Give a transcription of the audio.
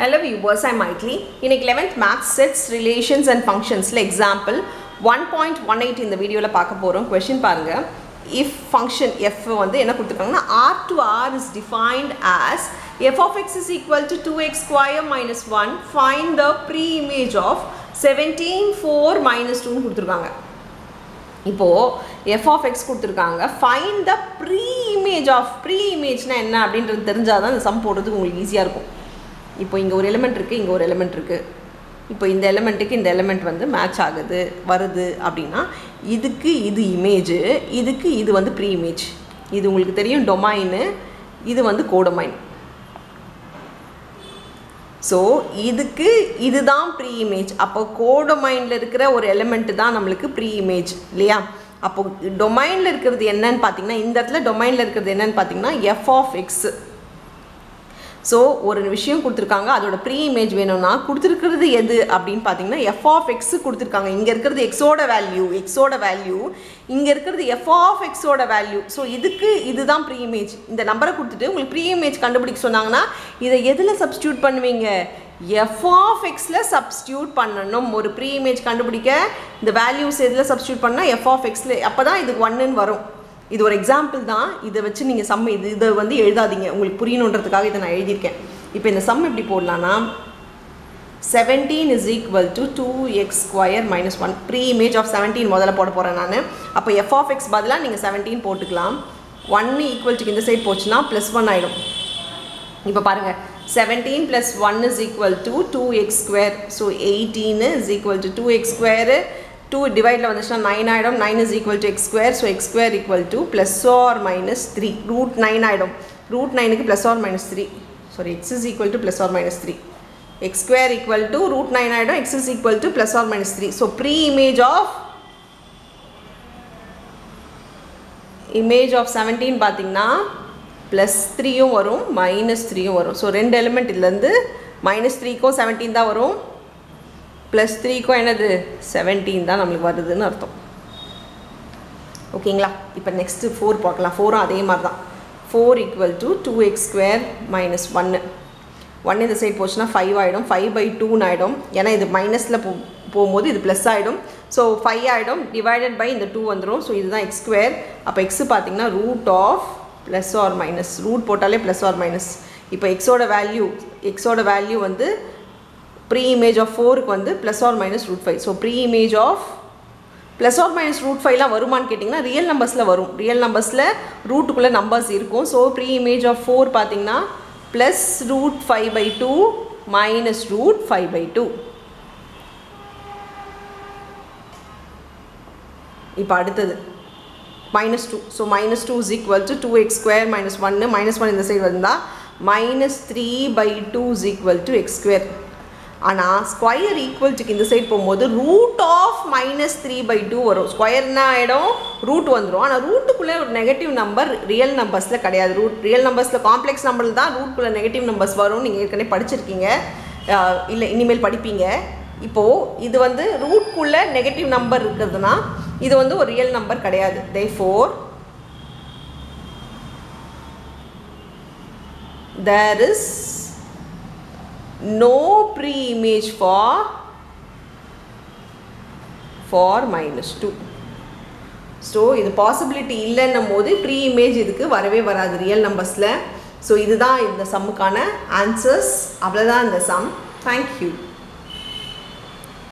Hello viewers ஐ மைட்லி இன்னைக்கு eleventh maths sets relations and ஃபங்க்ஷன்ஸில் example one point one eight இந்த வீடியோவில் பார்க்க போகிறோம் கொஷின் பாருங்கள் இஃப் ஃபங்க்ஷன் எஃப் வந்து என்ன கொடுத்துருக்காங்கன்னா R to R is defined as F of X is equal to two X square minus one find the pre image of seventeen four minus டூன்னு கொடுத்துருக்காங்க. இப்போது எஃப் ஆஃப் எக்ஸ் கொடுத்துருக்காங்க. Find the pre image of pre இமேஜ்னால் என்ன அப்படின்றது தெரிஞ்சால் தான் இந்த some போடுறதுக்கு உங்களுக்கு ஈஸியாக இருக்கும். இப்போ இங்கே ஒரு எலிமெண்ட் இருக்குது இங்கே ஒரு எலிமெண்ட் இருக்குது இப்போ இந்த எலிமெண்ட்டுக்கு இந்த எலிமெண்ட் வந்து மேட்ச் ஆகுது வருது அப்படின்னா இதுக்கு இது இமேஜு இதுக்கு இது வந்து ப்ரீ இமேஜ் இது உங்களுக்கு தெரியும் டொமைனு இது வந்து கோடொமைன் ஸோ இதுக்கு இதுதான் ப்ரீ இமேஜ் அப்போ கோடொமைனில் இருக்கிற ஒரு எலிமெண்ட் தான் நம்மளுக்கு ப்ரீ இமேஜ் இல்லையா? அப்போ டொமைனில் இருக்கிறது என்னன்னு பார்த்தீங்கன்னா இந்த இடத்துல டொமைனில் இருக்கிறது என்னன்னு பார்த்தீங்கன்னா எஃப் ஆஃப் எக்ஸு ஸோ ஒரு விஷயம் கொடுத்துருக்காங்க அதோட ப்ரீ இமேஜ் வேணும்னா கொடுத்துருக்கிறது எது அப்படின்னு பார்த்தீங்கன்னா எஃப் ஆஃப் எக்ஸ் கொடுத்துருக்காங்க. இங்கே இருக்கிறது எக்ஸோட வேல்யூ எக்ஸோட வேல்யூ இங்கே இருக்கிறது எஃப் ஆஃப் எக்ஸோட வேல்யூ ஸோ இதுக்கு இதுதான் ப்ரீ இமேஜ் இந்த நம்பரை கொடுத்துட்டு உங்களுக்கு ப்ரீ இமேஜ் கண்டுபிடிக்க சொன்னாங்கன்னா இதை எதில் சப்ஸ்டியூட் பண்ணுவீங்க? எஃப் ஆஃப் எக்ஸில் சப்ஸ்டியூட் பண்ணணும். ஒரு ப்ரீ இமேஜ் கண்டுபிடிக்க இந்த வேல்யூஸ் எதில் சப்ஸ்டியூட் பண்ணால் எஃப் ஆஃப் எக்ஸில் அப்போ தான் இதுக்கு ஒன்றுன்னு வரும். இது ஒரு எக்ஸாம்பிள் தான். இதை வச்சு நீங்கள் சம் இது இதை வந்து எழுதாதீங்க. உங்களுக்கு புரியணுன்றதுக்காக இதை நான் எழுதியிருக்கேன். இப்போ இந்த சம் எப்படி போடலான்னா seventeen is equal to two X square minus one pre image of seventeen முதல்ல போட போகிறேன் நான். அப்போ எஃப் ஆஃப் எக்ஸ் பதிலாக நீங்கள் செவன்டீன் போட்டுக்கலாம். ஒன்று ஈக்குவல் டு இந்த சைட் போச்சுன்னா ப்ளஸ் ஒன் ஆகிடும் இப்போ பாருங்கள் seventeen plus one is equal to two X square so eighteen is equal to two X square two டிவைடில் வந்துச்சுன்னா நைன் ஆகிடும் nine is equal to X square so X square equal to plus or minus three root nine ஆகிடும் root நைனுக்கு plus or minus three sorry X is equal to plus or minus three X square equal to root nine ஆகிடும் X is equal to plus or minus three so pre image of image of seventeen பார்த்தீங்கன்னா plus த்ரீயும் வரும் minus த்ரீயும் வரும். So ரெண்டு element இதுலேருந்து minus த்ரீக்கும் seventeen தான் வரும். ப்ளஸ் த்ரீக்கும் என்னது? செவன்டீன் தான் நம்மளுக்கு வருதுன்னு அர்த்தம். ஓகேங்களா? இப்போ நெக்ஸ்ட்டு ஃபோர் பார்க்கலாம். ஃபோரும் அதே மாதிரி தான் four equal to two X square minus ஒன்று ஒன் இந்த சைட் போச்சுன்னா ஃபைவ் ஆகிடும் ஃபைவ் பை டூன்னு ஆகிடும் ஏன்னா இது மைனஸில் போ போகும்போது இது ப்ளஸ் ஆகிடும் ஸோ ஃபைவ் ஆகிடும் டிவைடட் பை இந்த டூ வந்துடும் ஸோ இதுதான் எக்ஸ் ஸ்கொயர் அப்போ எக்ஸு பார்த்தீங்கன்னா root of plus or minus root போட்டாலே ப்ளஸ் ஆர் மைனஸ் இப்போ எக்ஸோட வேல்யூ எக்ஸோட வேல்யூ வந்து ப்ரீ இமேஜ் ஆஃப் ஃபோருக்கு வந்து plus or minus root five so pre image of plus or minus root ஃபைவ்லாம் வருமானு கேட்டிங்கன்னா ரியல் நம்பர்ஸில் வரும். ரியல் நம்பர்ஸில் ரூட்டுக்குள்ளே நம்பர்ஸ் இருக்கும். So pre image of four பார்த்தீங்கன்னா plus root five by two minus root five by two இப்போ அடுத்தது minus two so minus two is equal to two x square minus ஒன்று மைனஸ் ஒன் இந்த side வந்தால் minus three by two is equal to x square ஆனால் square equal டுக்கு இந்த side போகும்போது root of minus three by two வரும். ஸ்கொயர்னா ஆகிடும் ரூட் வந்துடும் ஆனால் ரூட்டுக்குள்ளே ஒரு நெகட்டிவ் நம்பர் ரியல் நம்பர்ஸில் கிடையாது. ரூட் ரியல் நம்பர்ஸில் காம்ப்ளெக்ஸ் நம்பரில் தான் ரூட்குள்ளே நெகட்டிவ் நம்பர்ஸ் வரும் நீங்கள் ஏற்கனவே படிச்சிருக்கீங்க. இல்லை இனிமேல் படிப்பீங்க. இப்போது இது வந்து ரூட்குள்ளே நெகட்டிவ் நம்பர் இருக்கிறதுனா இது வந்து ஒரு ரியல் நம்பர் கிடையாது. Therefore there is no pre-image for for minus 2 so இது பாசிபிலிட்டி இல்லைன்னும் போது ப்ரீ இமேஜ் இதுக்கு வரவே வராது ரியல் நம்பர்ஸில் ஸோ இதுதான் இந்த சம்முக்கான ஆன்சர்ஸ் அவ்வளோதான் இந்த சம் தேங்க்யூ